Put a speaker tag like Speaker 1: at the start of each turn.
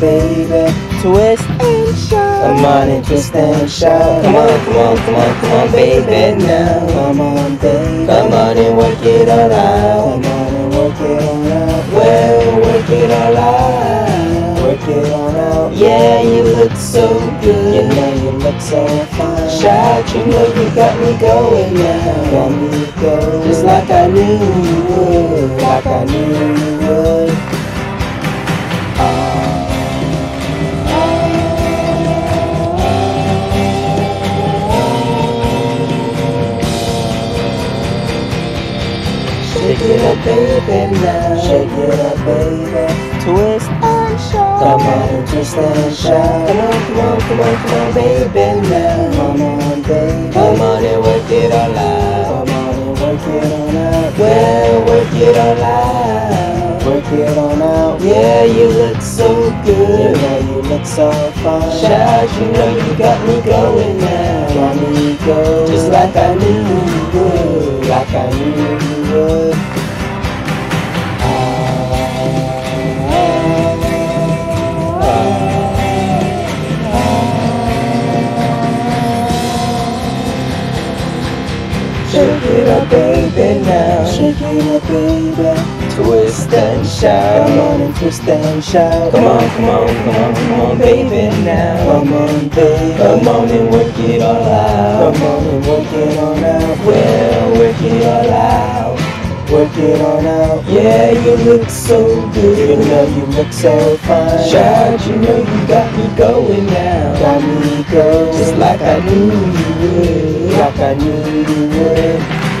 Speaker 1: baby. Twist and shout. Come on and twist and shout. Come on, come on, come on, come on, baby, now. Come on, baby. Come on and work it all out. Come on and work it all out. Well, work it all out. Work it all out. Yeah, you look so good. You know you look so fine. Shout, you know you got me going now. Got me going. Just like I knew you would. It up, baby, now. Shake it up, baby. Twist and shout. Come on twist and shout. Come on, come on, come on, come on, baby, now. Come on, baby. Come on and work it all out. Come on and work it all out. Well, work it all out. Work it all out. Yeah, you look so good. Yeah, you look so fine. Shout, you know you got me going now. Got me going. Just like I knew you would. Like I knew you would. It up, baby, now. Shake it up, baby. Twist and shout. Come on and twist and shout. Come on, come on, come on, come on, baby, now. Come on, baby. Come on and work it all out. Come on and work it all out. Well, work it all out. Work it on out. Yeah, you look so good. You know you look so fine. Shout, you know you got me going now. Got me going. Just like I knew you would. Like I knew you would.